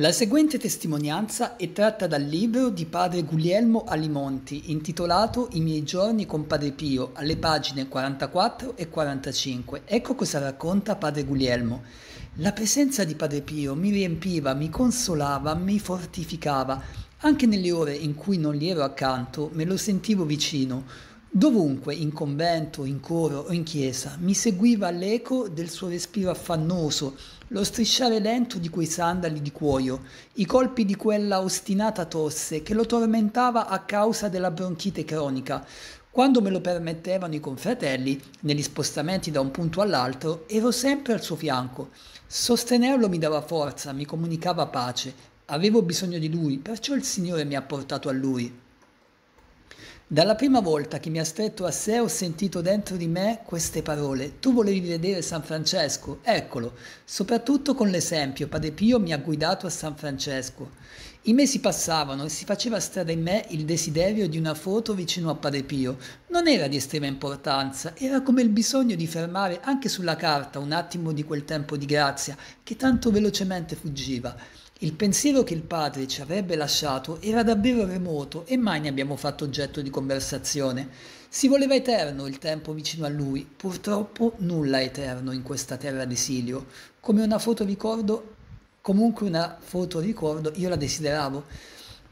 La seguente testimonianza è tratta dal libro di padre Guglielmo Alimonti intitolato I miei giorni con padre Pio alle pagine 44 e 45. Ecco cosa racconta padre Guglielmo. La presenza di padre Pio mi riempiva, mi consolava, mi fortificava. Anche nelle ore in cui non gli ero accanto me lo sentivo vicino Dovunque, in convento, in coro o in chiesa, mi seguiva l'eco del suo respiro affannoso, lo strisciare lento di quei sandali di cuoio, i colpi di quella ostinata tosse che lo tormentava a causa della bronchite cronica. Quando me lo permettevano i confratelli, negli spostamenti da un punto all'altro, ero sempre al suo fianco. Sostenerlo mi dava forza, mi comunicava pace. Avevo bisogno di lui, perciò il Signore mi ha portato a lui. Dalla prima volta che mi ha stretto a sé ho sentito dentro di me queste parole. Tu volevi vedere San Francesco? Eccolo. Soprattutto con l'esempio, Padre Pio mi ha guidato a San Francesco. I mesi passavano e si faceva strada in me il desiderio di una foto vicino a Padre Pio. Non era di estrema importanza, era come il bisogno di fermare anche sulla carta un attimo di quel tempo di grazia che tanto velocemente fuggiva. Il pensiero che il padre ci avrebbe lasciato era davvero remoto e mai ne abbiamo fatto oggetto di conversazione. Si voleva eterno il tempo vicino a lui, purtroppo nulla è eterno in questa terra d'esilio. Come una foto ricordo, comunque una foto ricordo, io la desideravo.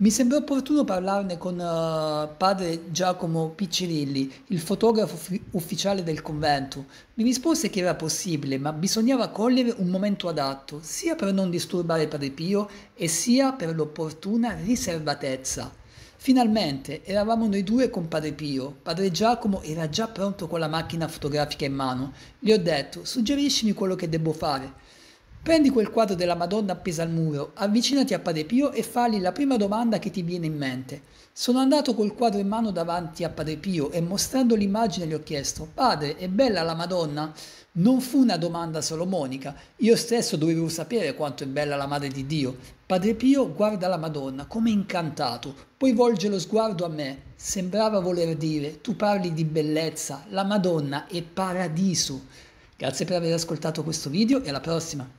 Mi sembra opportuno parlarne con uh, padre Giacomo Piccirilli, il fotografo fi- ufficiale del convento. Mi rispose che era possibile, ma bisognava cogliere un momento adatto, sia per non disturbare padre Pio e sia per l'opportuna riservatezza. Finalmente eravamo noi due con padre Pio. Padre Giacomo era già pronto con la macchina fotografica in mano. Gli ho detto, suggeriscimi quello che devo fare. Prendi quel quadro della Madonna appesa al muro, avvicinati a Padre Pio e fagli la prima domanda che ti viene in mente. Sono andato col quadro in mano davanti a Padre Pio e mostrando l'immagine gli ho chiesto: Padre, è bella la Madonna? Non fu una domanda solomonica, io stesso dovevo sapere quanto è bella la Madre di Dio. Padre Pio guarda la Madonna come incantato, poi volge lo sguardo a me. Sembrava voler dire: Tu parli di bellezza, la Madonna è paradiso. Grazie per aver ascoltato questo video e alla prossima.